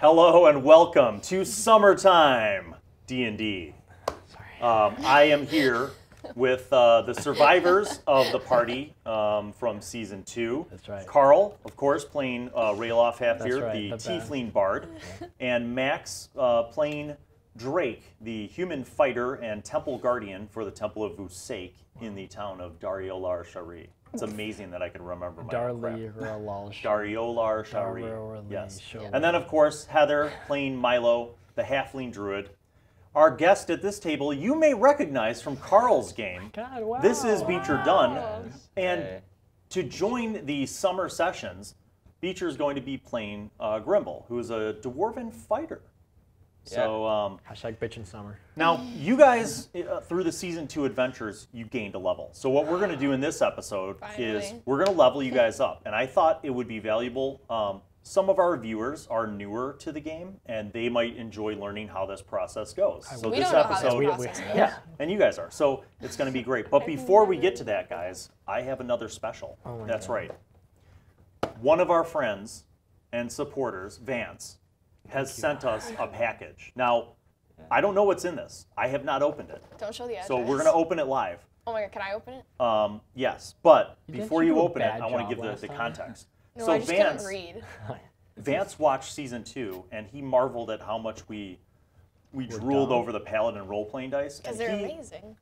Hello and welcome to summertime D&D. Um, I am here with uh, the survivors of the party um, from season two. That's right. Carl, of course, playing uh, Ralof Halfbeard, right, the, the. Tiefling Bard, and Max uh, playing Drake, the human fighter and temple guardian for the Temple of Vusake in the town of Dariolar Shari. It's amazing that I can remember my own crap. Darli Ralal. Dariolar Shari. Yes. And then, of course, Heather playing Milo, the halfling druid. Our guest at this table, you may recognize from Carl's game. God, wow. This is Beecher Dunn. And Hey. to join the summer sessions, Beecher is going to be playing uh, Grimble, who is a dwarven fighter. So um, Hashtag bitchin' summer. now, you guys, uh, through the season two adventures, you gained a level. So what we're going to do in this episode is we're going to level you guys up. And I thought it would be valuable. Um, some of our viewers are newer to the game, and they might enjoy learning how this process goes. So We this don't know how episode, this we- process goes. yeah, and you guys are. So it's going to be great. But before we get to that, guys, I have another special. Oh my That's God. right. One of our friends and supporters, Vance, has sent us a package. Now, I don't know what's in this. I have not opened it. Don't show the address. So we're going to open it live. Oh my god, can I open it? Um, yes, but didn't before you you do a open it, bad I want job to give the, last the time? context. No, so I just Vance, couldn't read. Vance watched season two, and he marveled at how much we we drooled dumb. over the paladin role playing dice. Because and they're he- amazing.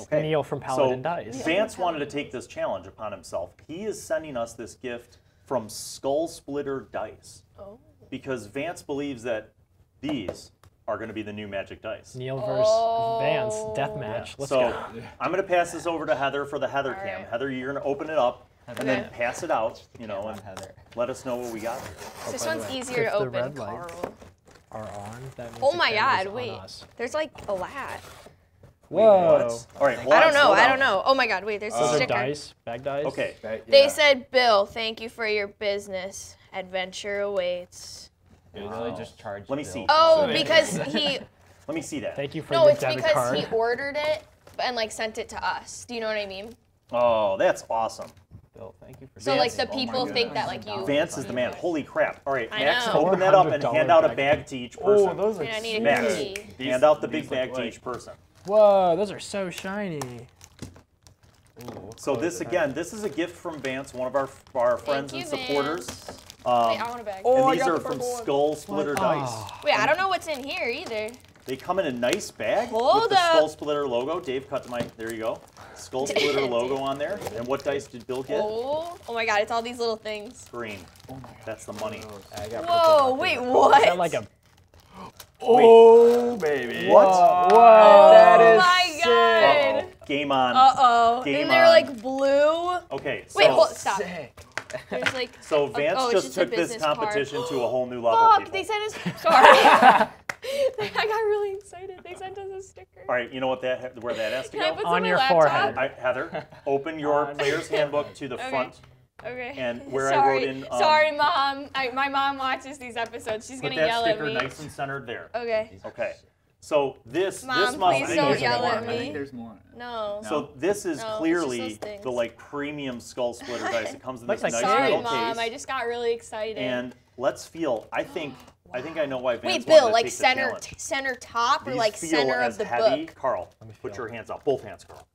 Okay. Neil from Paladin so Dice. Vance wanted to take this challenge upon himself. He is sending us this gift from Skull Splitter Dice Oh. Because Vance believes that these are going to be the new magic dice. Neil versus Oh. Vance deathmatch. Let's so go. I'm going to pass this over to Heather for the Heather All cam. right. Heather, you're going to open it up and then pass it out, you know, and Heather. let us know what we got. This oh, by one's way, easier if to the open, red light- Carl. Are on. That means Oh my god, wait. us. There's like a lot. Whoa. What? All right, hold I don't know. I don't know. Oh my god, wait, there's a Those are sticker. dice. Bag dice. Okay. Right, They said, Bill, thank you for your business. Adventure awaits. They literally just charged Let me see. Oh, because he. Let me see that. Thank you for No, your it's debit because card. he ordered it and like sent it to us. Do you know what I mean? Oh, that's awesome. Bill, thank you for So doing like it. the Oh people think that like you. Vance is the man. Holy crap. All right, I Max, know. open that up and hand out a bag. bag to each person. Oh, those are Yeah, I need Max, cookie. hand out the big look bag to each person. Whoa, those are so shiny. Ooh, So this again, this is a gift from Vance, one of our our friends you, and supporters. Vance. Um, Wait, I want a bag. Oh, and these are the from one. Skull Splitter Dice. Oh, Wait, I don't know what's in here either. They come in a nice bag with Hold the up. Skull Splitter logo. Dave cut to my. There you go. Skull Splitter logo on there. And what dice did Bill get? Oh, oh my god, it's all these little things. Green. Oh my god. That's the money. I got Whoa, wait, marker. what? is that like a Oh, baby. What? Whoa. That oh is my sick. god. Uh-oh. Game on. Uh oh. Game And they're on. like blue. Okay. So, Wait, hold, stop. Sick. There's like. so Vance oh, just just took this business card. competition to a whole new level. Fuck, people. they sent us. Sorry. I got really excited. They sent us a sticker. All right, you know what that where that has to Can I go? put On your my forehead. laptop? All right, Heather, open your player's handbook to the Okay. front. Okay. And where I Sorry. wrote in, um, Sorry, mom. I, my mom watches these episodes. She's gonna yell at me. That sticker me. nice and centered there. Okay. Okay. So this Mom, this must please be don't there's yell more. at I me. think there's more. No. So this is No, clearly the like premium skull splitter dice. It comes in this Looks like nice Sorry, little mom. case. I just got really excited. and let's feel. I think I think I know why Vance Wait, Bill, to like take center, t- center top, or These like feel center as of the heavy. book? Carl, put your hands up. Both hands, Carl.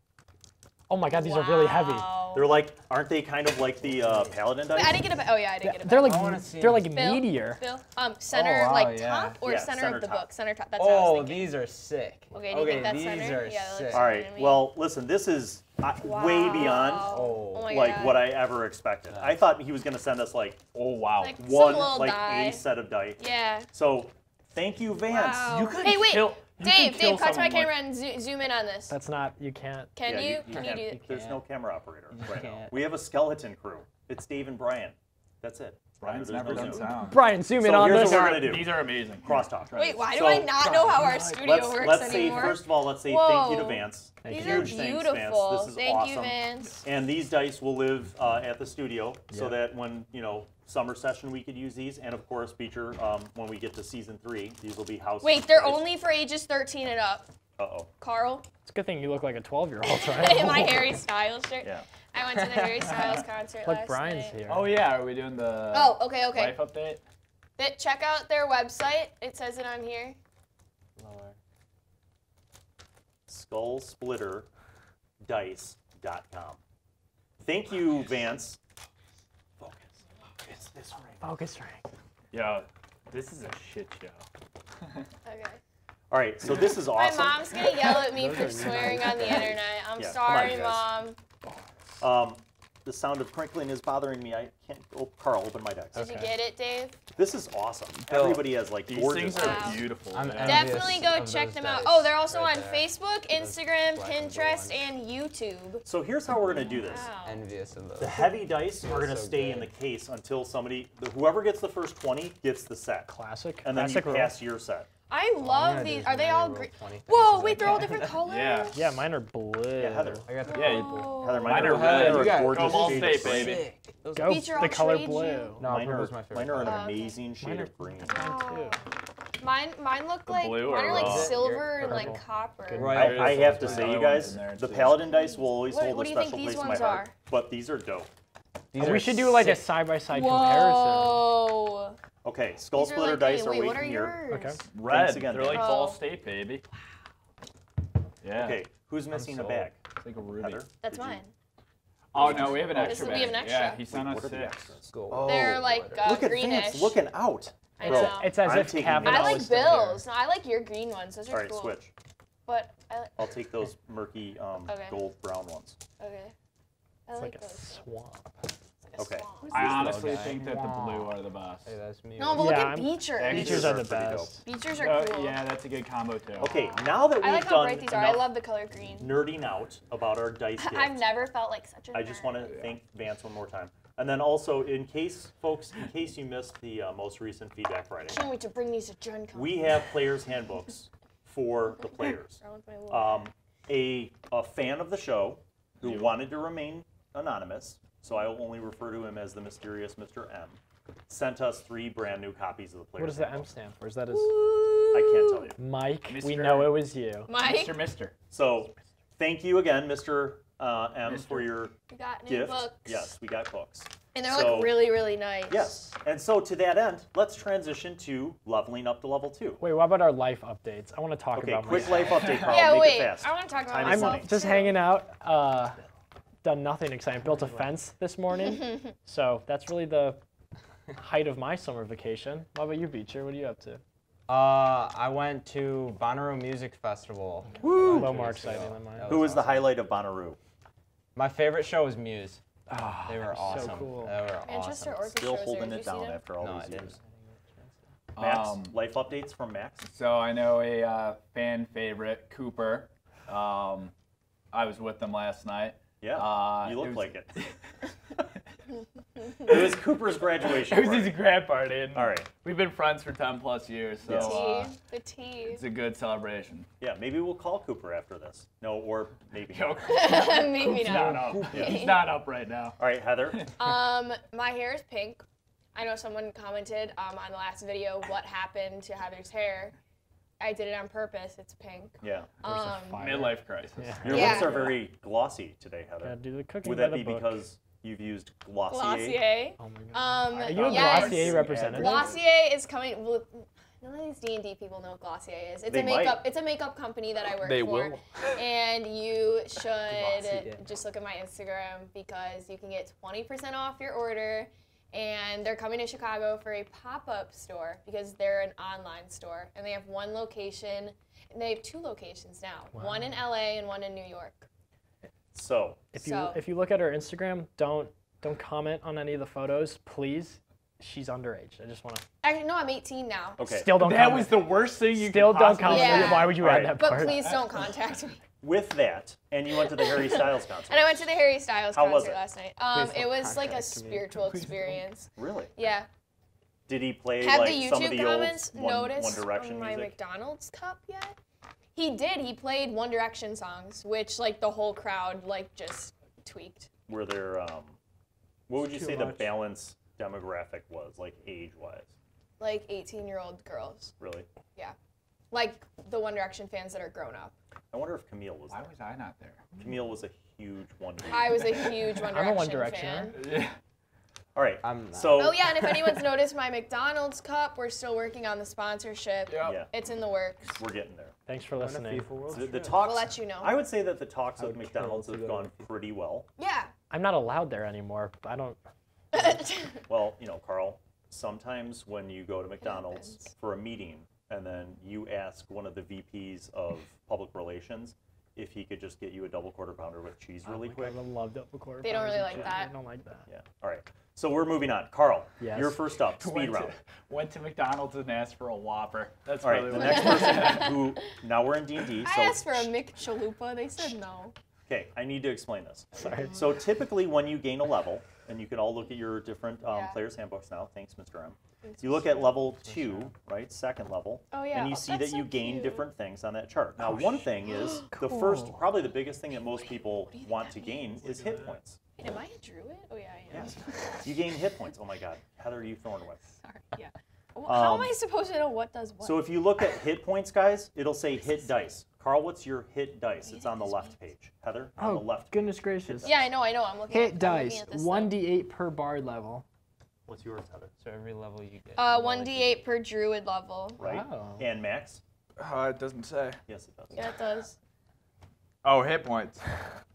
Oh my god, these are really heavy. They're like, aren't they kind of like the uh, paladin dice? Wait, I didn't get a. Oh yeah, I didn't get a. They're like I wanna see they're like Bill, meteor. Bill, um, center wow, like yeah. top or Yeah, center, center of the top. book? Center top. That's what I Oh, these are sick. Okay, do you think that's these center? are Yeah, that looks sick. good. All right. Well, listen, this is uh, way beyond Oh. Oh like God. what I ever expected. I thought he was gonna send us like Oh wow. Like one like die. a set of dice. Yeah. So thank you, Vance. Wow. You could hey, wait. kill. You Dave, Dave, cut to my someone camera and zo- zoom in on this. That's not you can't. Can Yeah, you? you Can you can't. do? There's no camera operator right now. We have a skeleton crew. It's Dave and Brian. That's it. Brian's never done sound. Brian, zoom in So on here's this. what we're gonna do. These are amazing. Crosstalk. Right? Wait, why do So, I not know how our studio Let's works let's say anymore? first of all, let's say thank you to Whoa. Vance. These Huge are thanks, beautiful. Vance. This is Thank awesome. you, Vance. And these dice will live uh, at the studio, so that when you know summer session we could use these, and of course feature um, when we get to season three. These will be house. Wait, they're dice. only for ages 13 and up. Uh oh. Carl, It's a good thing you look like a 12 year old, right? in right? my Harry Styles shirt. Yeah. I went to the Harry Styles concert Look, last Brian's night. here. Oh yeah, are we doing the Oh, okay, okay. life update? That check out their website. It says it on here. Lower. skullsplitterdice.com. Thank you, Vance. Focus. It's this ring. Focus rank. Yo, this is a shit show. Okay. All right, so this is awesome. My mom's gonna yell at me for swearing on the internet. I'm Yeah, come on, sorry, guys. mom. Um, the sound of crinkling is bothering me. I can't. Oh, Carl, open my dice. Did you get it, Dave? This is awesome. Bill, Everybody has like These gorgeous things are Wow. beautiful. I'm Definitely go check them out. Oh, they're also right on there. Facebook, Those Instagram, black and Pinterest, and YouTube. So here's how we're gonna do this. Wow. Envious of those. The heavy dice are gonna so stay in the case until somebody, whoever gets the first 20 gets the set, Classic. and then you Classic rule. pass your set. I love gonna these. Are they all green? Whoa, as wait, they're all different colors. Yeah. Yeah, mine are blue. Yeah, Heather. I got the Yeah, you- Oh. Heather, mine Mine are, are mine red. are You a got gorgeous Go Ball shade State, baby. Sick. Those Go are- Beach are the color blue. you. No, Mine are, purple's my favorite. mine are an color. Oh, okay. amazing shade Mine are of green. Mine too. Mine, mine look like blue mine are like raw? silver and like copper. Good. Royal I, I have to say, you guys, ones in there, the. Paladin dice will always What- hold what a do you think special these place in my ones heart. are? But these are dope. These we should do like a side by side comparison. Whoa. Okay, Skull These are Splitter like, dice wait, are wait, waiting what are here. yours? Okay. Red. again, They're like Dan. Ball Oh. State, baby. Yeah. Okay, who's missing a sold. bag? It's like a ruby. Heather? That's did you- mine. Oh no, we have an Oh, extra this is- we have bag. an Yeah, extra. he sent Wait, us what are the six. extras? Gold. They're like uh, Look at greenish. Vance looking out. I Bro, know. It's as I'm if taking Kavanaugh I these. like was still there. Bills. No, I like your green ones. Those are All right, cool. switch. But I li- I'll take those murky um, Okay. gold brown ones. okay. I It's like like a those. swamp. Like a Okay. I honestly guy? think that the blue are the best. Hey, that's me. No, but look Yeah, at I'm- Beecher. Beechers Beechers are the best. Beechers are Uh, cool. yeah, that's a good combo too. Okay, now that we've I like how done bright these are. I love the color green. nerding out about our dice I've never felt like such a I just want to thank Vance one more time. And then also, in case, folks, in case you missed the uh, most recent Feedback Friday, Can't wait to bring these to Gen Con. we have players' handbooks for the players. Around with my little- Um, a, a fan of the show who wanted to remain anonymous, so I will only refer to him as the mysterious Mr. M, sent us three brand new copies of the players' What does the M handbook. stand for? Is that his I can't tell you. Mike? We know it was you. Mike, Mr. Mister. So, thank you again, Mr. Uh, M, Mr. for your we got new gift. books. Yes, we got books. And they're So- like really, really nice. Yes. And so, to that end, let's transition to leveling up to level two. Wait, what about our life updates? I want to talk Okay, about quick myself. life update, Carl. Yeah, Make wait. it fast. I want to talk about Time is myself. money. Just too. hanging out. Uh, done nothing exciting. Built a fence this morning. so that's really the height of my summer vacation. What about you, Beecher? What are you up to? Uh, I went to Bonnaroo Music Festival. A a little more exciting than mine. Who was the awesome. highlight of Bonnaroo? My favorite show was Muse. Oh, They were so awesome. cool. They were Manchester awesome. Orchestra. Still holding Did it you see down them? after all No, I these didn't. years. Max, Um, life updates from Max. So I know a uh, fan favorite, Cooper. Um, I was with them last night. Yeah, Uh, you it look was- like it. it was Cooper's graduation. It was party. his grad party. And All right. We've been friends for 10 plus years, so Yes. uh, Tea. The tea. it's a good celebration. Yeah, maybe we'll call Cooper after this. No, or maybe. Yo, not. Maybe He's not not. up. He's not up right now. All right, Heather. Um, my hair is pink. I know someone commented um, on the last video what happened to Heather's hair. I did it on purpose. It's pink. Yeah. Um, Fire. Midlife crisis. Yeah. Your Yeah. lips are very glossy today, Heather. Gotta do the cooking Would that be book. because you've used Glossier? Glossier. Oh my god. Um, Are you a yes. Glossier representative? Glossier is coming. well, None of these D and D people know what Glossier is. It's They a makeup. might. It's a makeup company that I work They for. will. And you should Glossier. just look at my Instagram because you can get 20% off your order. And they're coming to Chicago for a pop-up store because they're an online store and they have one location. And they have two locations now. One in LA and one in New York. So, If you So- if you look at her Instagram, don't don't comment on any of the photos, please. She's underage. I just want to. Actually, no, I'm 18 now. okay. Still don't. That comment. was the worst thing you Still could don't comment. Yeah. Why would you Alright. add that But please don't contact me. With that, and you went to the Harry Styles concert. And I went to the Harry Styles How was concert it? last night. Um, Please it don't was like a contact me. spiritual experience. Really? Yeah. Did he play Have like the some of YouTube the comments old One, noticed One Direction on my music? McDonald's cup yet? He did. He played One Direction songs, which like the whole crowd like just tweaked. Were there? Um, what would you Too say the much. balance demographic was, like age-wise? Like 18 year old girls. Really? Yeah. Like the One Direction fans that are grown up. I wonder if Camille was Why there. was I not there? Camille was a huge One Direction. I was a huge One Direction I'm a One One Direction fan. Yeah. All right. I'm not. so Oh yeah, and if anyone's noticed my McDonald's cup, we're still working on the sponsorship. Yep. yeah, It's in the works. we're getting there. Thanks for listening. FIFA World The, the talks. We'll let you know. I would say that the talks I with McDonald's have gone pretty well. Yeah. I'm not allowed there anymore. I don't. Well, you know, Carl, sometimes when you go to McDonald's for a meeting and then you ask one of the VPs of public relations if he could just get you a double quarter pounder with cheese oh really quick. I love double quarter. They don't pounders really like cheese. that. They don't like that. Yeah. All right. So we're moving on. Carl, Yes. you're first up. Speed Went round. to, went to McDonald's and asked for a Whopper. That's All right. really The next person who now we're in D and D. I So I asked for a Mick Chalupa. They said no. okay, I need to explain this. Sorry. So typically, when you gain a level, and you can all look at your different um, Yeah. players' handbooks now. Thanks, Mr. M. You look at level two, right, second level, Oh, yeah. and you Oh, see that's that you so gain cute. different things on that chart. Now, one thing is the first, probably the biggest thing that most people want to gain is hit points. Wait, am I a druid? Oh yeah, I am. Yes, you gain hit points. Oh my God, Heather, are you Thornwick? Sorry. Yeah. Well, how am Um, I supposed to know what does what? So if you look at hit points, guys, it'll say hit dice. Carl, what's your hit dice? It's on the left page. Heather, on the Oh left. goodness gracious. yeah, I know, I know. I'm looking. Hit at, I'm dice. One d eight per bard level. What's yours, Heather? So every level you get. Uh, one d eight per druid level. Right. Wow. And Max? Uh, it doesn't say. Yes, it does. Yeah, it does. Oh, hit points.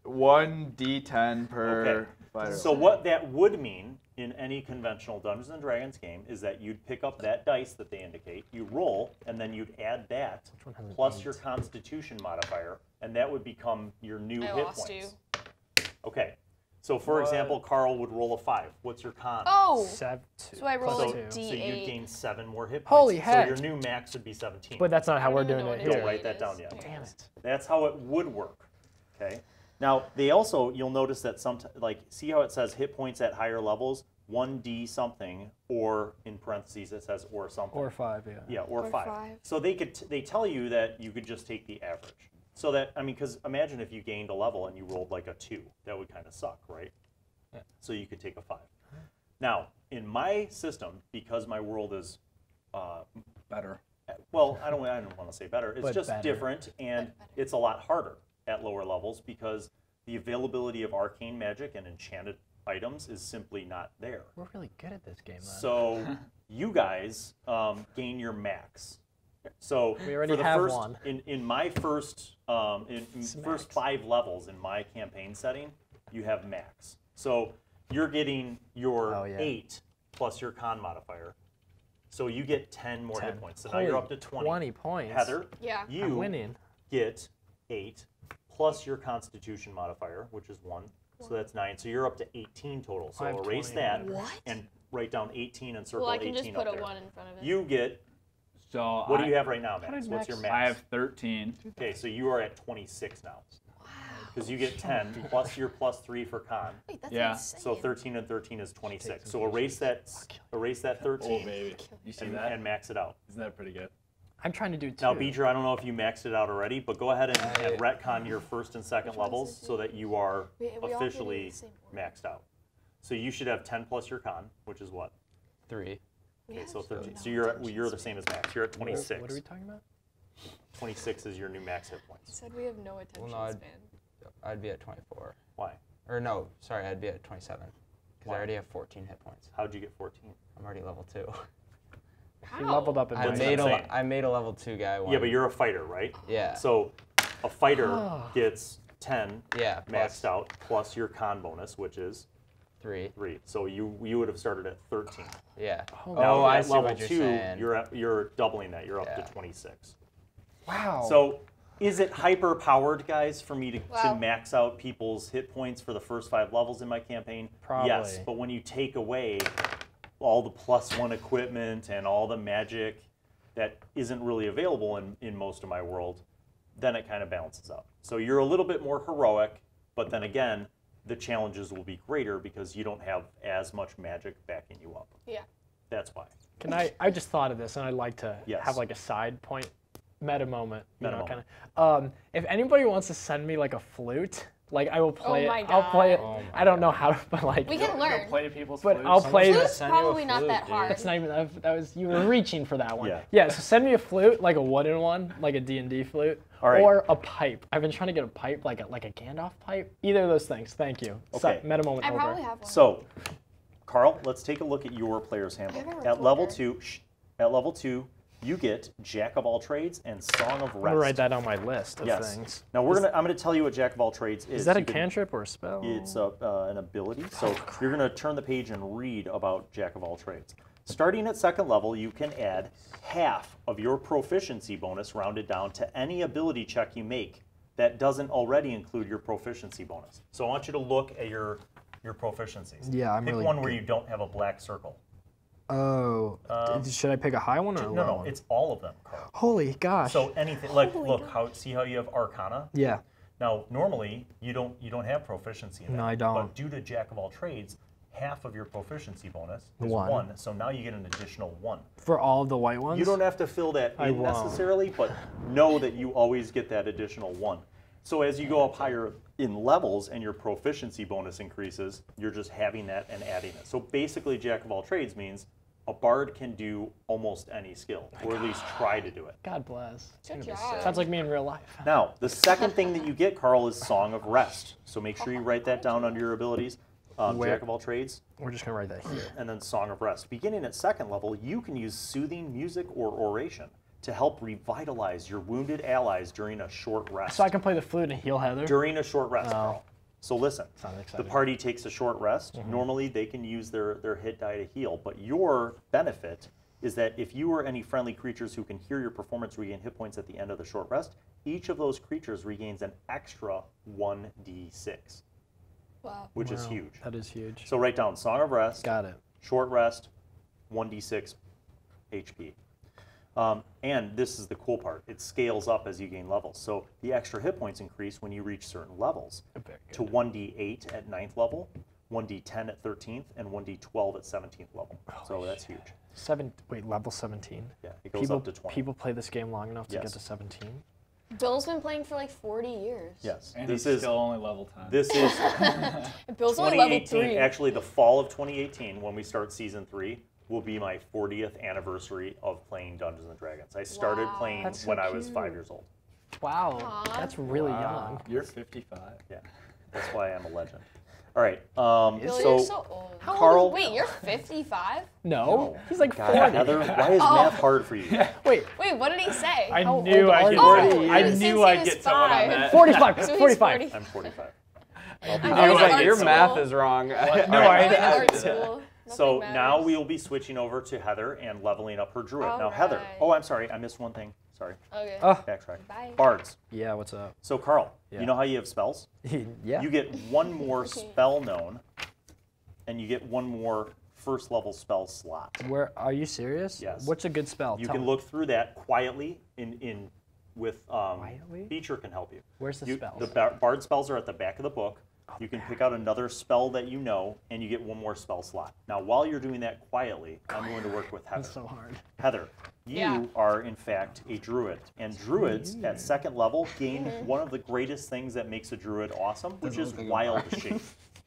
One D10 per Okay. fighter. So what that would mean in any conventional Dungeons and Dragons game is that you'd pick up that dice that they indicate, you roll, and then you'd add that one has an plus eight? your Constitution modifier, and that would become your new I hit lost points. you. Okay. So for What? example, Carl would roll a five. What's your con? Oh. Seven, two, So I roll plus a two. So you'd gain seven more hit points. Holy heck! So your new max would be 17. But that's not how we're doing it what here. Don't write that down yet. Damn it. That's how it would work. Okay. Now they also you'll notice that some like see how it says hit points at higher levels, one D something, or in parentheses it says or something. Or five, yeah. yeah, or, Or five. five. So they could t- they tell you that you could just take the average. So that I mean, because imagine if you gained a level and you rolled like a two, that would kind of suck, right? Yeah. So you could take a five. Now in my system, because my world is uh, better. well, I don't, I don't want to say better. It's But just better. different, and it's a lot harder at lower levels because the availability of arcane magic and enchanted items is simply not there. We're really good at this game, then. So you guys um, gain your max. So We already for the have first, one. In, in my first um, in, in first max. five levels in my campaign setting, you have max. So you're getting your Oh, yeah. eight plus your con modifier. So you get ten more 10. hit points. So now you're up to 20 points. Heather, Yeah. you I'm winning. get eight plus your Constitution modifier, which is one. So that's nine. So you're up to 18 total. So I have erase 20. that What? and write down 18 and circle Well, I can 18 just put a there. one in front of it. You get. So What I, do you have right now, Max? did What's your Max- max? I have 13. Okay, so you are at 26 now. Wow. Because you get 10 plus your plus three for con. Wait, that's Yeah. insane. So 13 and 13 is 26. So erase that, erase that 13 Oh, baby. You see and, that? and max it out. Isn't that pretty good? I'm trying to do two. Now, Beecher, I don't know if you maxed it out already, but go ahead and, and retcon your first and second levels so that you are we, we officially maxed out. So you should have 10 plus your con, which is what? Three. Okay, so 13. So you're well, you're the same as max. You're at 26. What are we talking about? 26 is your new max hit points. You said we have no attention well, no, I'd, span. I'd be at 24. Why? Or no, sorry, I'd be at 27. Because I already have 14 hit points. How'd you get 14? I'm already level 2. How? Leveled up in I made, a, I made a level two guy one. Yeah, but you're a fighter, right? Yeah. So a fighter ah. gets 10 yeah, maxed plus. out plus your con bonus, which is three. Three. So you you would have started at 13. Yeah. Oh, now oh, at level you're two, saying. you're at, you're doubling that. You're up yeah. to 26. Wow. So is it hyper powered, guys, for me to, to max out people's hit points for the first five levels in my campaign? Probably. Yes, but when you take away all the plus one equipment and all the magic that isn't really available in, in most of my world, then it kind of balances out. So you're a little bit more heroic, but then again, the challenges will be greater because you don't have as much magic backing you up. Yeah. That's why. Can I? I just thought of this, and I'd like to Yes. have like a side point, meta moment. You Meta know, moment. kind of. Um, if anybody wants to send me like a flute, like I will oh play my it. I'll play it. Oh I don't know how to, but like. We can Go learn. play people's But flutes. I'll play Someone's the- gonna Flute's send you a probably not flute, that dude. hard. That's not even that, that was you were reaching for that one. Yeah. Yeah. So send me a flute, like a wooden one, like a D and D flute, All right. or a pipe. I've been trying to get a pipe, like a like a Gandalf pipe. Either of those things. Thank you. So, Okay. meta moment I over. probably have one. So, Carl, let's take a look at your player's have handbook. At level two, shh, at level two, you get Jack of all trades and Song of Rest. I'm Rest. gonna write that on my list of Yes. things. Now we're gonna. I'm gonna tell you what Jack of all trades is. Is that a can- cantrip or a spell? It's a, uh, an ability. So you're going to turn the page and read about Jack of all trades. Starting at second level, you can add half of your proficiency bonus rounded down to any ability check you make that doesn't already include your proficiency bonus. So I want you to look at your your proficiencies. Yeah, I'm Pick really one where you don't have a black circle. Oh, d- should I pick a high one or a No, low no, one? it's all of them, Carl. Holy gosh. So anything like look how see how you have Arcana. yeah. Now, normally you don't you don't have proficiency in that. No, I don't. But due to Jack of all trades, half of your proficiency bonus is One. one. So now you get an additional one. For all of the white ones. You don't have to fill that I in won't. necessarily, but know that you always get that additional one. So as you go up higher in levels and your proficiency bonus increases, you're just having that and adding it. So basically, Jack of all trades means a bard can do almost any skill, or at least try to do it. God bless. Good job. Sounds like me in real life. Now, the second thing that you get, Carl, is Song of Rest. So make sure you write that down under your abilities. Um, Where- Jack of all trades, We're just gonna write that here. and then Song of Rest. Beginning at second level, you can use soothing music or oration to help revitalize your wounded allies during a short rest. So I can play the flute and heal Heather. during a short rest, Oh. Carl. So listen, the party takes a short rest. Mm-hmm. Normally, they can use their, their hit die to heal, but your benefit is that if you or any friendly creatures who can hear your performance regain hit points at the end of the short rest, each of those creatures regains an extra 1d6, Wow. which is huge. That is huge. So write down Song of Rest, Got it. short rest, 1d6 HP. Um, and this is the cool part. It scales up as you gain levels. So the extra hit points increase when you reach certain levels to 1d8 at 9th level, 1d10 at 13th, and 1d12 at 17th level. So that's huge. Seven. Wait, level 17. Yeah, it goes People, up to 20. people play this game long enough to Yes. get to 17. Bill's been playing for like 40 years. Yes, And this he's is still only level 10. this is And Bill's only level three. Actually, the fall of 2018, when we start season three, will be my 40th anniversary of playing Dungeons and Dragons. I started Wow. playing so when I was five years old. Wow, Aw. that's really Wow, young. You're 55. Yeah, that's why I'm a legend. All right. Um, Bill, so, you're so old. How Carl- old? Wait, you're 55? No, he's like God, 40. Heather, why is Oh. math hard for you? Wait, Wait, what did he say? I How knew I'd are get you? Oh, I knew I'd was get someone on that. 45. So he's 45. 40. I'm 45. I'm I was like, your school. math is wrong. No, I'm I- going to art. So Nothing now we will be switching over to Heather and leveling up her druid. now, All Heather. Oh, I'm sorry. I missed one thing. Sorry. Okay. Oh. Backtrack. Bye. Bards. Yeah, what's up? So, Carl, Yeah. you know how you have spells? yeah. You get one more spell known, and you get one more first level spell slot. Where are you serious? Yes. What's a good spell? You Tell can me. look through that quietly in in with um, Quietly? Beecher can help you. Where's the You- spells? The bar- bard spells are at the back of the book. You can pick out another spell that you know, and you get one more spell slot. Now, while you're doing that quietly, I'm going to work with Heather. That's so hard. Heather, you Yeah. are in fact a druid, and druids at second level gain one of the greatest things that makes a druid awesome, which is wild shape.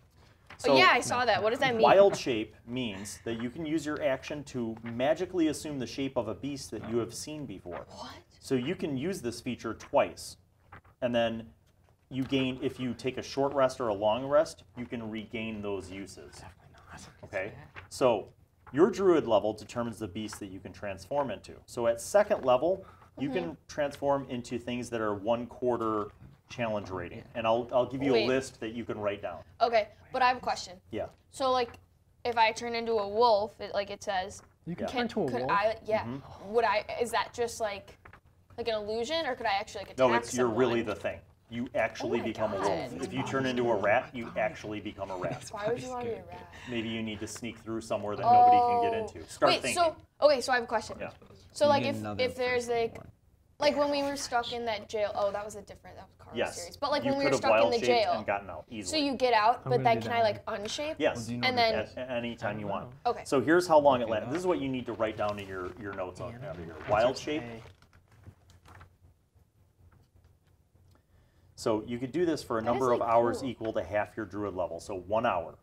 oh, yeah, I saw that. What does that mean? Wild shape means that you can use your action to magically assume the shape of a beast that you have seen before. What? So you can use this feature twice, and then you gain if you take a short rest or a long rest, you can regain those uses. Definitely not. Okay, so your druid level determines the beast that you can transform into. So at second level, you Mm-hmm. can transform into things that are one quarter challenge rating, and I'll I'll give you a list that you can write down. Okay, but I have a question. Yeah. So, like, if I turn into a wolf, it, like it says, You can Yeah. turn can, into a could wolf. I, yeah, Mm-hmm. would I, is that just like, like an illusion, or could I actually, like, attack No, it's you're really the thing. You actually Oh my become a wolf. If you turn into a rat, you actually become a rat. Why would you want to be a rat? Maybe you need to sneak through somewhere that nobody can get Oh. into. Start Wait, thinking. so, okay, so I have a question. Yeah. So, like, if, if there's, like, one. like when we were stuck in that jail, oh, that was a different, that was Carl's yes. series. But, like, you when we could were have stuck in wild the shaped jail, and gotten out so easily. you get out, but gonna then do can I, one. like, unshape? yes. do you know And then- at, at any time you want. Okay. So here's how long it lasts. This is what you need to write down in your, your notes on over here. Wild shape. So you could do this for a That number is, of hours cool. equal to half your druid level. So one hour.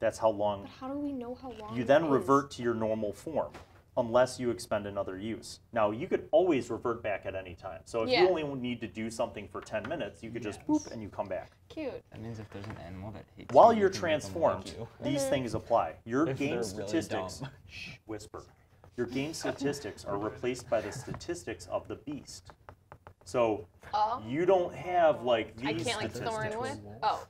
That's how long. But how do we know how long You it then is? revert to your normal form. unless you expend another use. Now, you could always revert back at any time. So if Yeah. you only need to do something for 10 minutes, you could just boop and you come back. Cute. That means if there's an animal that hates While you, you're you can make them like transformed, you. these mm-hmm. things apply. Your If game they're really statistics, dumb. shh, whisper. Your game statistics are replaced by the statistics of the beast. So Oh. you don't have like I these can't like statistics. throw. Oh.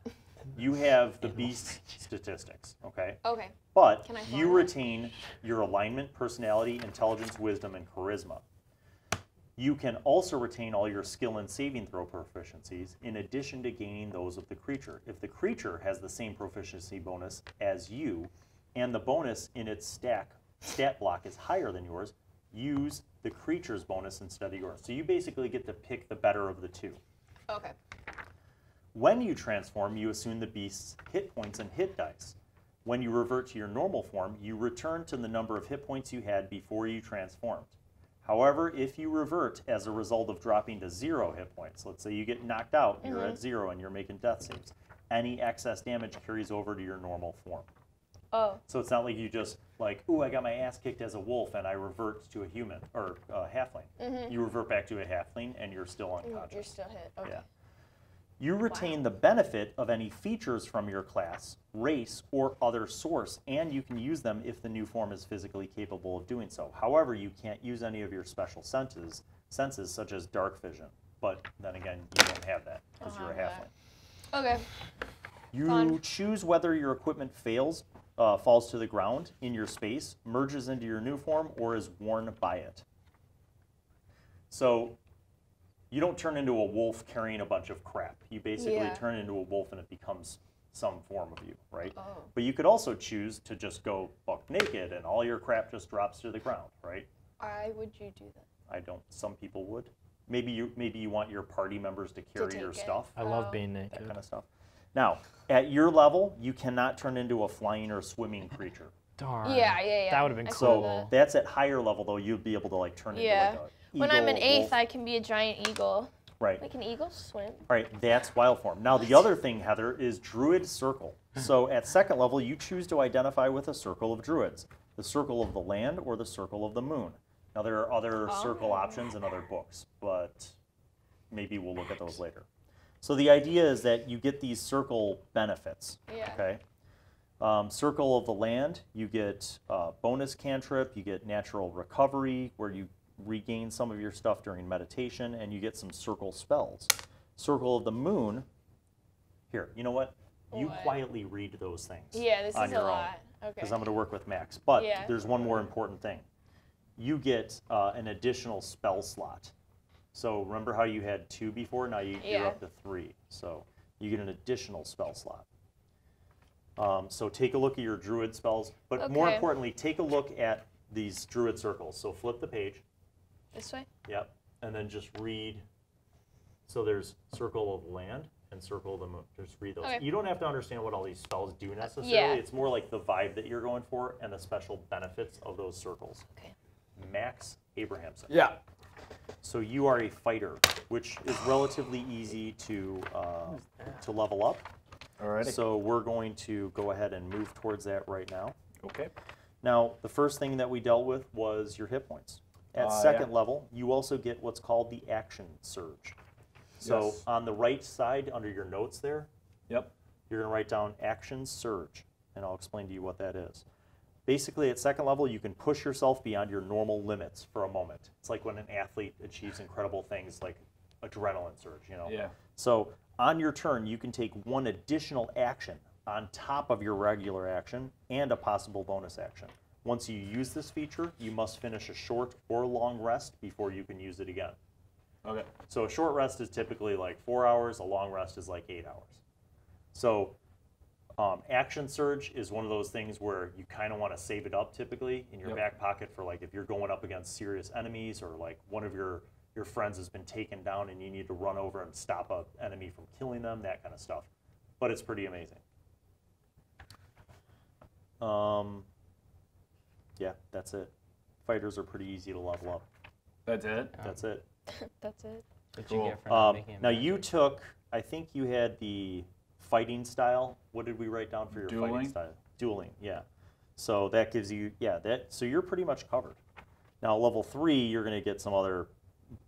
You have the beast statistics, okay? Okay. But you retain your alignment, personality, intelligence, wisdom, and charisma. You can also retain all your skill and saving throw proficiencies in addition to gaining those of the creature. If the creature has the same proficiency bonus as you, and the bonus in its stack stat block is higher than yours, use the creature's bonus instead of yours. So you basically get to pick the better of the two. Okay. When you transform, you assume the beast's hit points and hit dice. When you revert to your normal form, you return to the number of hit points you had before you transformed. However, if you revert as a result of dropping to zero hit points, let's say you get knocked out, you're at mm-hmm. zero and you're making death saves, any excess damage carries over to your normal form. Oh. So it's not like you just like, ooh, I got my ass kicked as a wolf and I revert to a human or a halfling. Mm-hmm. You revert back to a halfling and you're still unconscious. You're still hit. Okay. Yeah. You retain the benefit of any features from your class, race, or other source, and you can use them if the new form is physically capable of doing so. However, you can't use any of your special senses, senses such as dark vision. But then again, you don't have that because you're a halfling. Okay. You Fun. choose whether your equipment fails, uh, falls to the ground in your space, merges into your new form, or is worn by it. So you don't turn into a wolf carrying a bunch of crap. You basically Yeah. turn into a wolf and it becomes some form of you, right? Oh. But you could also choose to just go buck naked and all your crap just drops to the ground, right? Why would you do that? I don't. Some people would. Maybe you maybe you want your party members to carry your it. stuff I love Oh. being that kind of stuff. Now, at your level, you cannot turn into a flying or swimming creature. Darn. Yeah, yeah, yeah. That would have been I saw So cool. that's at higher level though. You'd be able to like turn Yeah. into like a Yeah. When I'm an eighth, wolf. I can be a giant eagle. right. Like an eagle swim. All right, that's wild form. Now the other thing, Heather, is druid circle. So at second level, you choose to identify with a circle of druids, the circle of the land or the circle of the moon. Now there are other oh. circle Oh. options in other books, but maybe we'll look at those later. So the idea is that you get these circle benefits. Yeah. Okay. Um, circle of the land, you get uh, bonus cantrip, you get natural recovery, where you regain some of your stuff during meditation, and you get some circle spells. Circle of the moon, here, you know what? You What? quietly read those things. Yeah, this on is your a own, lot. Okay. Because I'm going to work with Max. But Yeah. there's one more important thing. You get uh, an additional spell slot. So remember how you had two before? Now you, you're Yeah. up to three. So you get an additional spell slot. Um, so take a look at your druid spells, but more importantly, take a look at these druid circles. So flip the page. This way? Yep. And then just read. So there's circle of land and circle of the moon. Just read those. Okay. You don't have to understand what all these spells do necessarily. yeah. It's more like the vibe that you're going for and the special benefits of those circles. Okay. Max Abrahamson. Yeah. So you are a fighter, which is relatively easy to uh, to level up. Alrighty. So we're going to go ahead and move towards that right now. okay. Now, the first thing that we dealt with was your hit points. At Uh, yeah. second level, you also get what's called the action surge. So Yes. on the right side, under your notes there, Yep. you're going to write down action surge, and I'll explain to you what that is. Basically, at second level, you can push yourself beyond your normal limits for a moment. It's like when an athlete achieves incredible things like adrenaline surge, you know. Yeah. So on your turn, you can take one additional action on top of your regular action and a possible bonus action. Once you use this feature, you must finish a short or long rest before you can use it again. Okay. So a short rest is typically like four hours, a long rest is like eight hours. So um, action surge is one of those things where you kind of want to save it up typically in your Yep. back pocket for like if you're going up against serious enemies or like one of your your friends has been taken down and you need to run over and stop a enemy from killing them, that kind of stuff. But it's pretty amazing. Um, yeah, that's it. Fighters are pretty easy to level up. That's it. That's it. That's it. Cool. you get for Um, now you took, I think you had the fighting style. What did we write down for your Dueling? fighting style? Dueling, yeah. So that gives you, yeah, that. So you're pretty much covered. Now, level three, you're going to get some other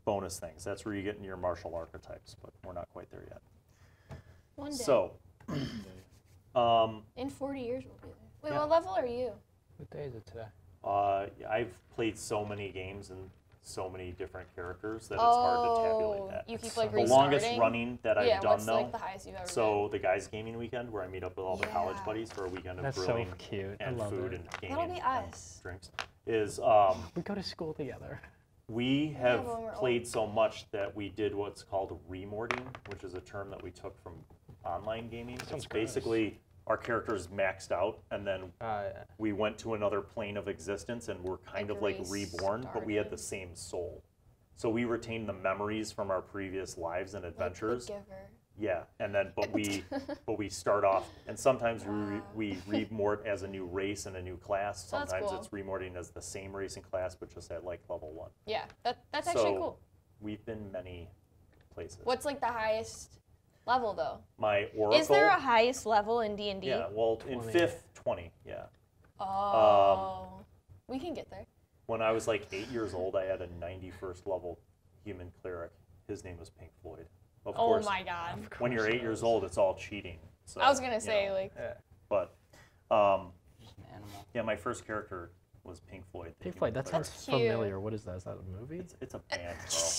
bonus things. That's where you get into your martial archetypes, but we're not quite there yet. One day. So, um, in 40 years we'll be there. Wait, Yeah. what level are you? What day is it today? uh, I've played so many games and so many different characters that it's hard to tabulate Oh, that. you keep like the restarting. longest running that I've yeah, done what's though. like the highest you've ever so the guys gaming weekend where I meet up with all the college buddies for a weekend of That's so cute. And food it. and gaming That'll be and us. drinks is um, We go to school together. we have when we're played so much that we did what's called remorting, which is a term that we took from online gaming. Sounds it's gross. basically our characters maxed out and then Uh, we went to another plane of existence and we're kind Like of like reborn, but we had the same soul. So we retained the memories from our previous lives and adventures. giver. yeah, and then but we but we start off and sometimes Wow. we we remort as a new race and a new class. That's Sometimes cool. it's remorting as the same race and class but just at like level 1. Yeah, that, that's actually So- cool. We've been many places. What's like the highest level though? My oracle Is there a highest level in D and D? Yeah, well in 5th 20, yeah. Oh, we can get there. When I was like 8 years old, I had a 91st level human cleric. His name was Pink Floyd. Of Oh course, my god. when you're 8 years old, it's all cheating. So, I was gonna you say know, like yeah, but um, just an animal. yeah, my first character was Pink Floyd. Pink Floyd, that cleric. sounds cute. familiar. What is that? Is that a movie? It's, it's a band,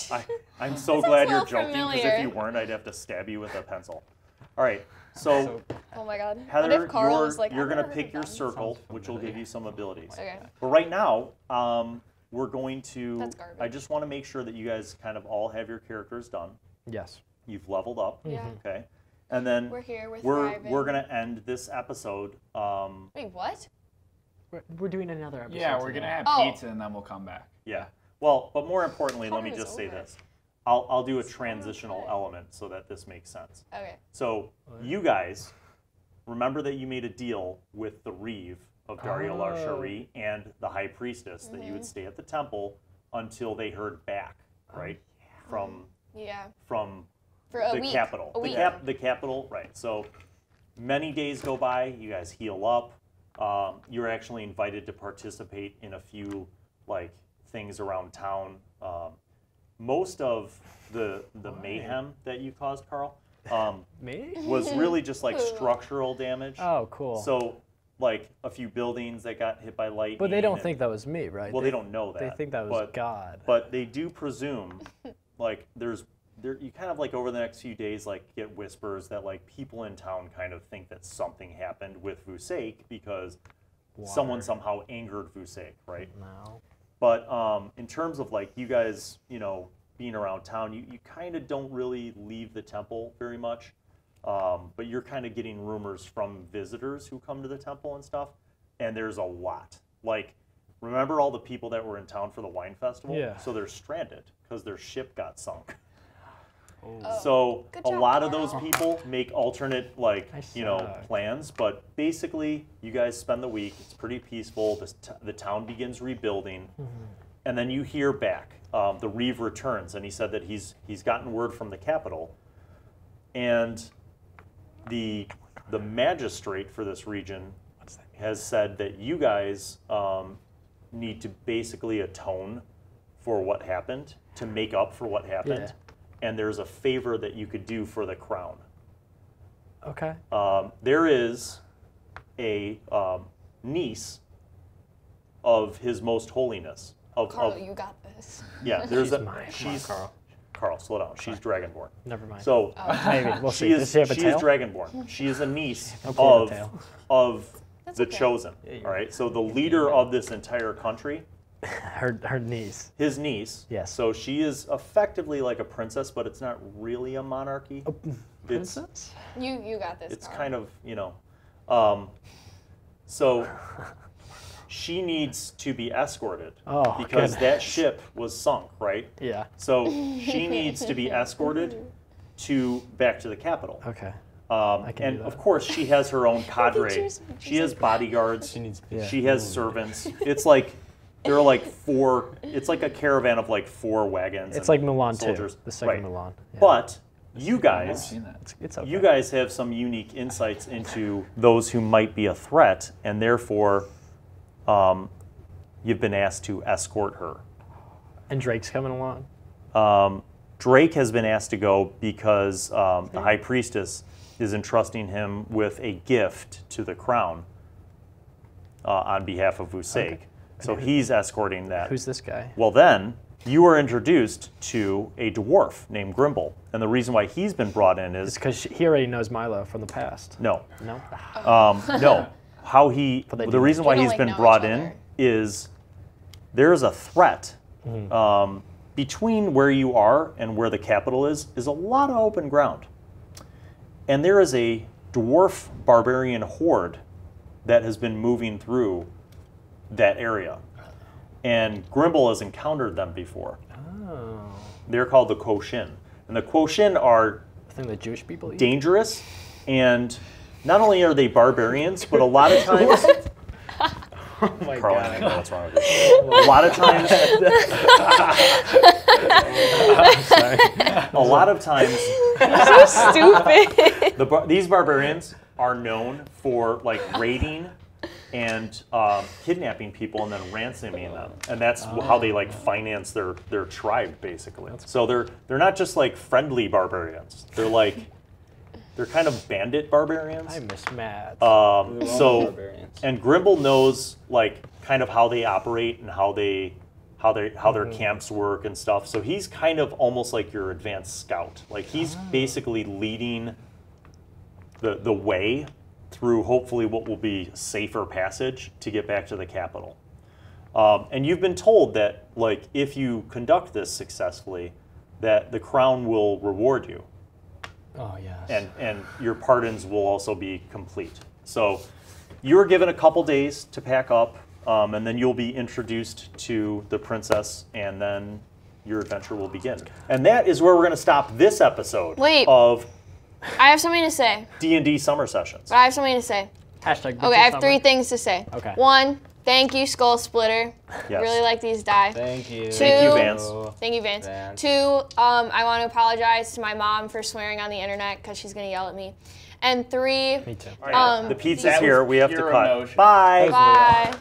bro. I, I'm so sounds glad a you're little joking because if you weren't, I'd have to stab you with a pencil. All right, so, So, oh my god. Heather, what if Carl you're, was like you're I've gonna never pick heard your that. circle, Sounds which will give familiar. you some abilities. Okay. But right now, um, we're going to. That's garbage. I just want to make sure that you guys kind of all have your characters done. Yes. You've leveled up. Yeah. Okay. And then We're here. We're we're thriving. we're gonna end this episode. Um, Wait, what? We're, we're doing another episode. Yeah, we're gonna have Oh. pizza and then we'll come back. yeah. Well, but more importantly, let me Party's just say over. this. I'll I'll do a So transitional good. element so that this makes sense. Okay. So you guys, remember that you made a deal with the Reeve of Daria Lar Oh. Shari and the High Priestess that you would mm-hmm. stay at the temple until they heard back, oh, right? Yeah. From Yeah. from For a the week. capital. A the week. cap the capital, right. So many days go by, you guys heal up. Um, you're actually invited to participate in a few like things around town. Um, most of the the mayhem that you caused, Carl, um, Me? was really just like structural damage. Oh, cool. So like a few buildings that got hit by lightning. but they don't and- think that was me, right? Well, they, don't know that. They think that was but, God. But they do presume, like there's there you kind of like over the next few days like get whispers that like people in town kind of think that something happened with Vusaik because someone somehow angered Vusaik, right? No. But um, in terms of like you guys, you know, being around town, you, you kind of don't really leave the temple very much. Um, but you're kind of getting rumors from visitors who come to the temple and stuff. And there's a lot. Like, remember all the people that were in town for the wine festival? Yeah. So they're stranded because their ship got sunk. Oh. So Good a job, lot of those Carl. people make alternate like I you know suck. plans, but basically you guys spend the week. It's pretty peaceful. The, t- the town begins rebuilding, Mm-hmm. and then you hear back. Um, the Reeve returns, and he said that he's he's gotten word from the capital, and the the magistrate for this region has said that you guys um, need to basically atone for what happened to make up for what happened, and there's a favor that you could do for the crown. Okay. Um, there is a um, niece of His Most Holiness. Of, Carl, of you got this. yeah, there's She's a mine. Come on, she's Carl. Carl. Slow down. She's Dragonborn. Never mind. So Maybe. We'll see. she Does is she have a she tail? is Dragonborn. She is a niece Okay, of tail. of That's the okay. chosen. Yeah, all right. So the leader of this entire country, her her niece. his niece. Yes. So she is effectively like a princess, but it's not really a monarchy. It's Princess? You you got this. it's Carl. kind of you know, um, so she needs to be escorted Oh, because that ship was sunk, right? Yeah. So she needs to be escorted to back to the capital. Okay. Um, I can and of course, she has her own cadre. She has bodyguards. She needs Yeah. She has servants. It's like there are like four. It's like a caravan of like four wagons. It's and like Milan soldiers. too. The second Right. Milan. Yeah. But you guys, it's, it's okay. you guys have some unique insights into those who might be a threat, and therefore, um, you've been asked to escort her. And Drake's coming along. Um, Drake has been asked to go because um, the high priestess is entrusting him with a gift to the crown uh, on behalf of Vusaik. So he's escorting that. Who's this guy? Well, then you are introduced to a dwarf named Grimble, and the reason why he's been brought in It's is because he already knows Milo from the past. no, No. um, no. How he they the do. reason why They don't, he's like, been know brought in other. is there is a threat Mm-hmm. um, between where you are and where the capital is. Is a lot of open ground, and there is a dwarf barbarian horde that has been moving through that area, and Grimble has encountered them before. Oh. They're called the Koshin, and the Koshin are The thing that Jewish people eat? dangerous and not only are they barbarians, but a lot of times, oh my Carl, I god. know what's wrong with you. A lot of times, a lot of times, so stupid. the bar- these barbarians are known for like raiding and um, kidnapping people and then ransoming them, and that's wh- how they like finance their their tribe basically. So they're they're not just like friendly barbarians. They're like they're kind of bandit barbarians. I miss Matt. Um, so, barbarians. and Grimble knows like kind of how they operate and how they, how they, how their camps work and stuff. So he's kind of almost like your advanced scout. Like he's basically leading the the way through hopefully what will be safer passage to get back to the capital. Um, and you've been told that like if you conduct this successfully, that the crown will reward you oh yes. and and your pardons will also be complete. So you're given a couple days to pack up, um, and then you'll be introduced to the princess, and then your adventure will begin. And that is where we're going to stop this episode Wait. of I have something to say. D and D summer sessions. But I have something to say. Hashtag. Okay, I have three things to say. Okay. One, thank you, Skullsplitter. Yes. Really like these die. Thank you. Thank you, Vance. Thank you, Vance. Vance. Two, um, I want to apologize to my mom for swearing on the internet because she's gonna yell at me. And three, Me too. All right, Um, the pizza's here. We have to pure cut. emotion. Bye. bye.